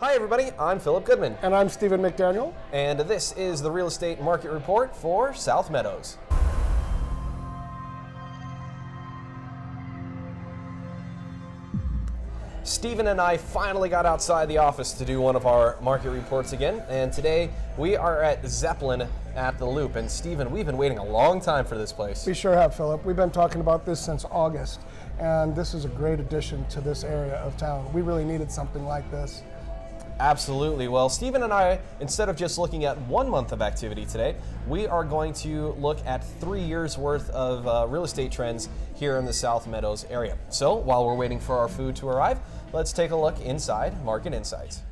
Hi, everybody. I'm Philip Goodman, And I'm Stephen McDaniel. and this is the Real Estate Market Report for South Meadows. Stephen and I finally got outside the office to do one of our market reports again, and today we are at Zeppelin at the Loop. And Stephen, we've been waiting a long time for this place. We sure have, Philip. We've been talking about this since August, and this is a great addition to this area of town. We really needed something like this. Absolutely. Well, Stephen and I, instead of just looking at one month of activity today, we are going to look at three years worth of uh, real estate trends here in the South Meadows area. So while we're waiting for our food to arrive, let's take a look inside Market Insights.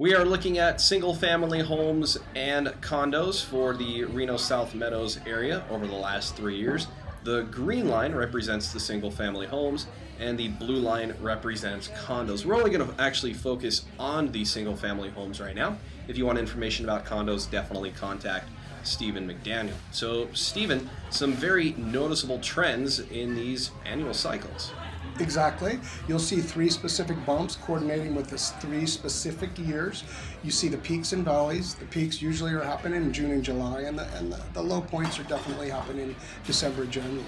We are looking at single family homes and condos for the Reno South Meadows area over the last three years. The green line represents the single family homes and the blue line represents condos. We're only going to actually focus on the single family homes right now. If you want information about condos, definitely contact Stephen McDaniel. So, Stephen, some very noticeable trends in these annual cycles. Exactly. You'll see three specific bumps coordinating with this three specific years. You see the peaks and valleys. The peaks usually are happening in June and July, and the, and the, the low points are definitely happening December, January.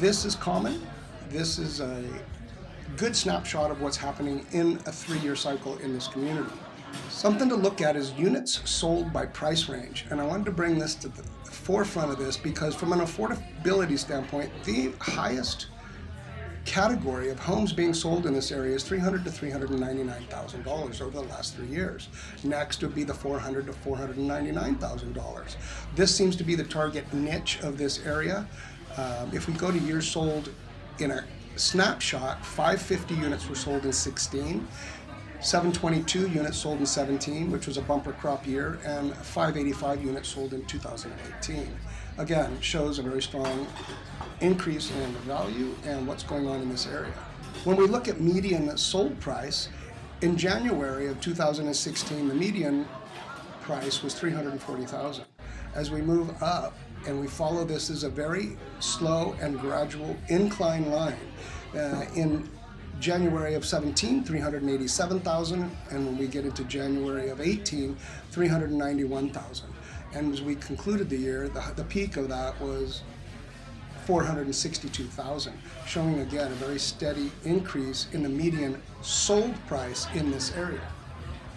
This is common. This is a good snapshot of what's happening in a three-year cycle in this community. Something to look at is units sold by price range, and I wanted to bring this to the forefront of this because from an affordability standpoint, the highest category of homes being sold in this area is 300 to 399 thousand dollars over the last three years. Next would be the 400 to 499 thousand dollars. This seems to be the target niche of this area. Um, if we go to years sold in a snapshot, 550 units were sold in 16. 722 units sold in 17, which was a bumper crop year, and 585 units sold in 2018. Again, shows a very strong increase in value and what's going on in this area. When we look at median sold price, in January of 2016, the median price was 340,000. As we move up and we follow this as a very slow and gradual incline line, uh, in January of 17, 387,000, and when we get into January of 18, 391,000. And as we concluded the year, the, the peak of that was 462,000, showing again a very steady increase in the median sold price in this area.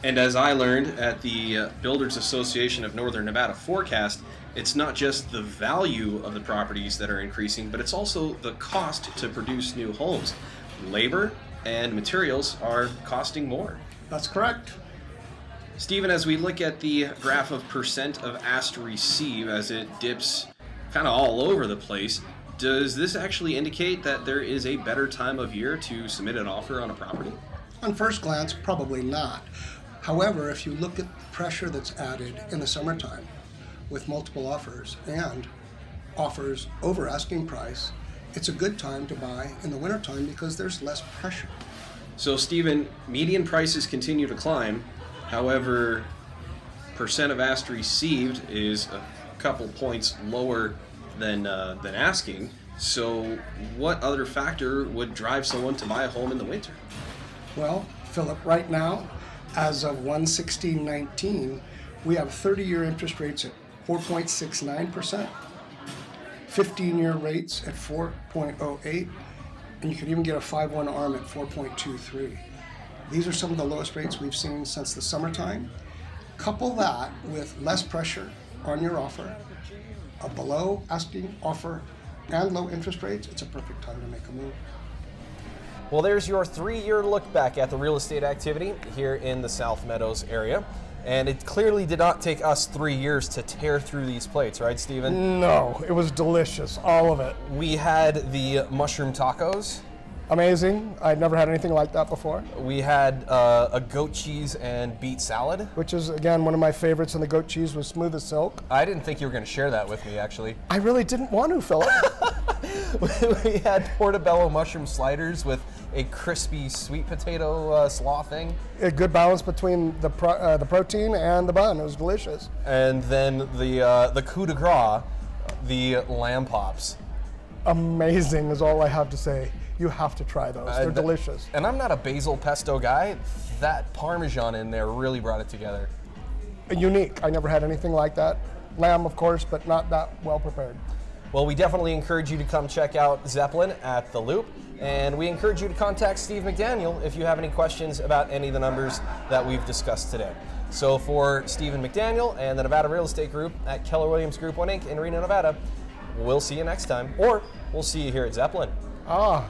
And as I learned at the uh, Builders Association of Northern Nevada forecast, it's not just the value of the properties that are increasing, but it's also the cost to produce new homes. Labor and materials are costing more. That's correct. Stephen, as we look at the graph of percent of asked to receive as it dips kind of all over the place, does this actually indicate that there is a better time of year to submit an offer on a property? On first glance, probably not. However, if you look at the pressure that's added in the summertime with multiple offers and offers over asking price, it's a good time to buy in the wintertime because there's less pressure. So, Stephen, median prices continue to climb. However, percent of asked received is a couple points lower than uh, than asking. So, what other factor would drive someone to buy a home in the winter? Well, Philip, right now, as of 116.19, we have 30-year interest rates at 4.69%, 15-year rates at 4.08, and you can even get a 5-1 arm at 4.23. These are some of the lowest rates we've seen since the summertime. Couple that with less pressure on your offer, a below asking offer, and low interest rates, it's a perfect time to make a move. Well, there's your three year look back at the real estate activity here in the South Meadows area. And it clearly did not take us three years to tear through these plates, right, Stephen? No, it was delicious, all of it. We had the mushroom tacos. Amazing. I'd never had anything like that before, We had uh, a goat cheese and beet salad. which is, again, one of my favorites, and the goat cheese was smooth as silk. I didn't think you were going to share that with me, actually. I really didn't want to, Philip. we had portobello mushroom sliders with a crispy sweet potato uh, slaw thing. a good balance between the, pro- uh, the protein and the bun. It was delicious. And then the, uh, the coup de grace, the lamb pops. Amazing is all I have to say. You have to try those. They're th- delicious. And I'm not a basil pesto guy. That Parmesan in there really brought it together. Unique. I never had anything like that. Lamb, of course, but not that well prepared. Well, we definitely encourage you to come check out Zeppelin at the Loop, and we encourage you to contact Steve McDaniel if you have any questions about any of the numbers that we've discussed today. So for Stephen McDaniel and the Nevada Real Estate Group at Keller Williams Group 1 Inc. in Reno, Nevada, we'll see you next time, or we'll see you here at Zeppelin. Ah,